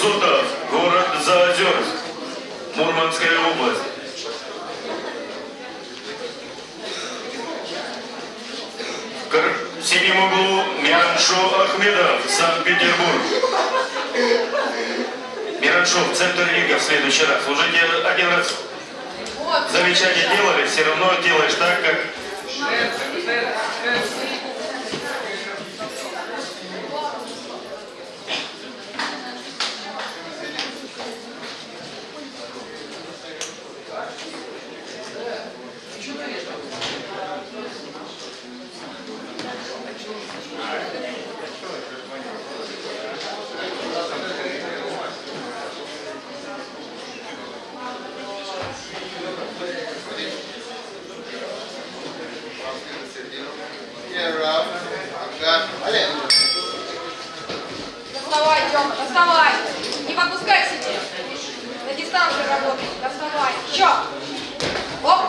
Зутов, город Заозерск, Мурманская область. В углу Мираншо Ахмедов, Санкт-Петербург. Мираншов, центр рига в следующий раз. Уже один раз замечание делали, все равно делаешь так, как Тёма, доставай. Не подпускай себе. На дистанции работай. Доставай. Еще. Оп.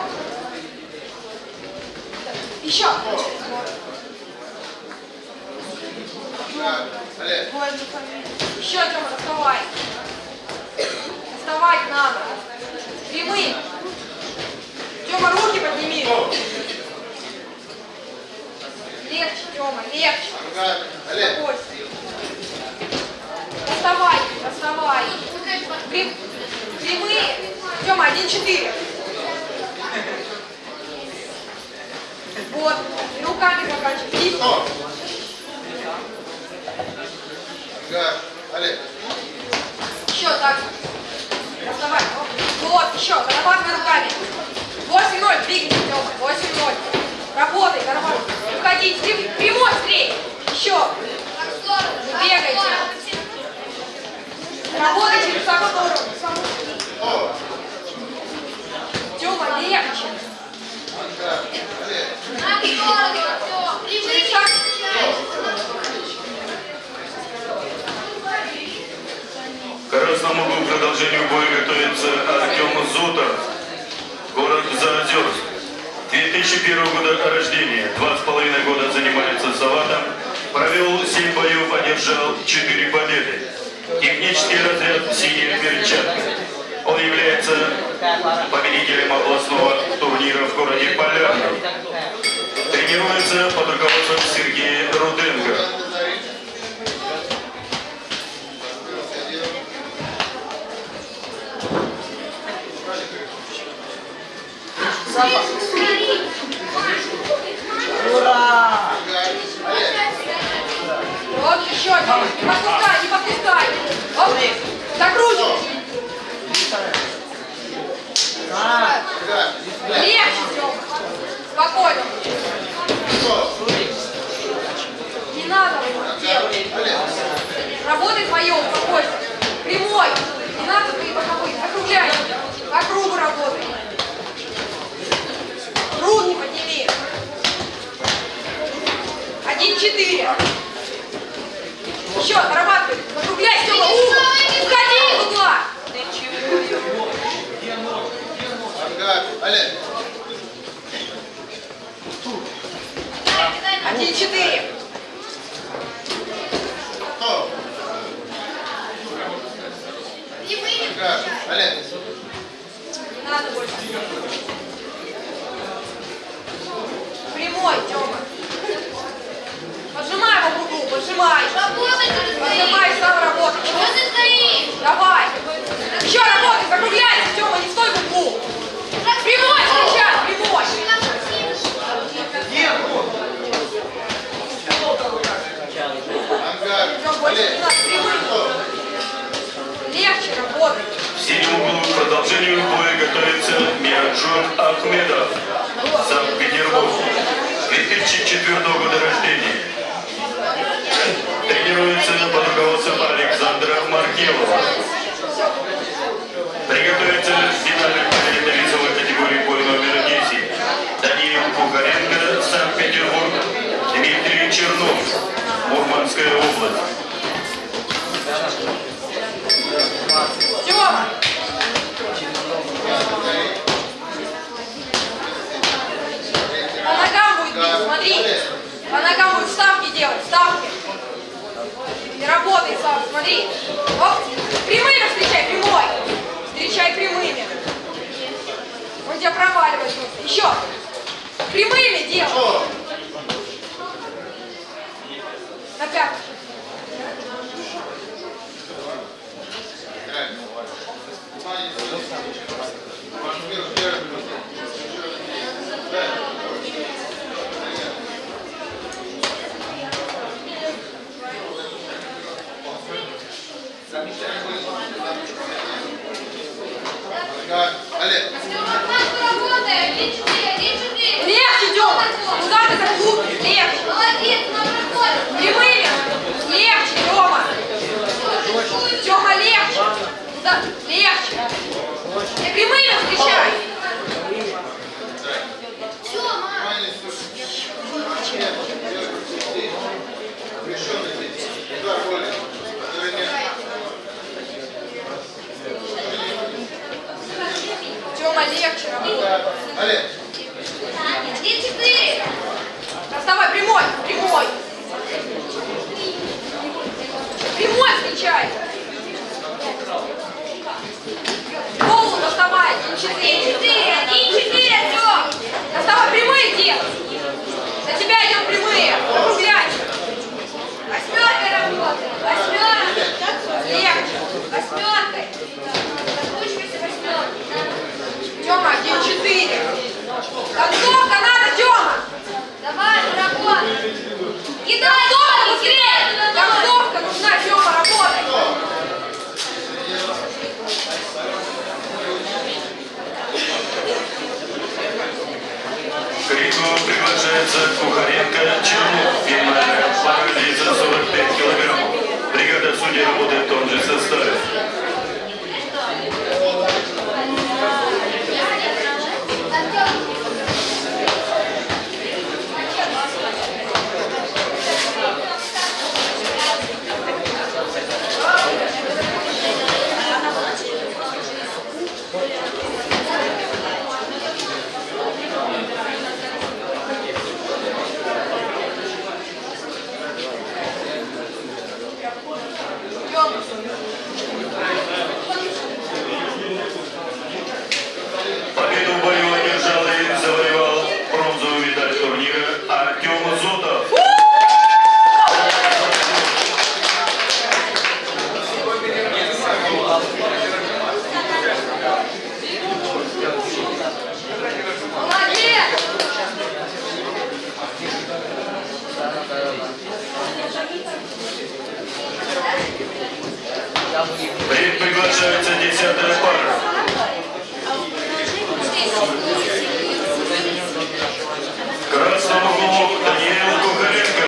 Еще. Еще, Тёма, доставай. Доставать надо. Прямые. Тёма, руки подними. Легче, Тёма, легче. Успокойся. Доставай, доставай. Прям- Прямые. Тёма, один четыре. Вот. Руками заканчивай. Иди. Еще так. Доставай. Вот, еще. Зарабатывай руками. 8-0. Двигайся, Тёма. 8-0. Работай, нормально. Уходи. Прям- Прямой стрей. Еще. Не бегайте. Работай через саму сторону. Тёма, легче. Через шаг. К красному углу продолжению боя готовится Артем Зутов, город Заозерск. 2001 года рождения, два с половиной года занимается салатом, провел 7 боев, одержал 4 победы. Технический разряд «Синяя перчатка». Он является победителем областного турнира в городе Полярный. Тренируется под руководством Сергея Руденко. Не подпускай, не подпускай. Оп. Закручивай. Легче, Тёма. Спокойно. Не надо. Работай твоем, успокойся. Прямой. Не надо ты боковой. Закругляй. По кругу работай. Руки подними. Один четыре. Еще, дорабатывай. Закругляй, Тёма. Угол. Уходи из угла. Один четыре. Не надо больше. Прямой, Тёма. Поджимай его углу, поджимай. Поджимай, сам работай. Давай. Еще работай, закругляйся, Тёма, не стой в углу. Прямой сейчас, прямой. Легче работай. В синем углу к продолжению боя готовится Мираншон Ахмедов, Санкт-Петербург, 2004 года рождения. Тренируется под руководством Александра Маркелова. проваливаешь. Еще. сражается Кухаренко, Чернов, Гималия, Павел, 45 килограммов. Бригада судей работает в том же составе. Приглашаются десятая пара.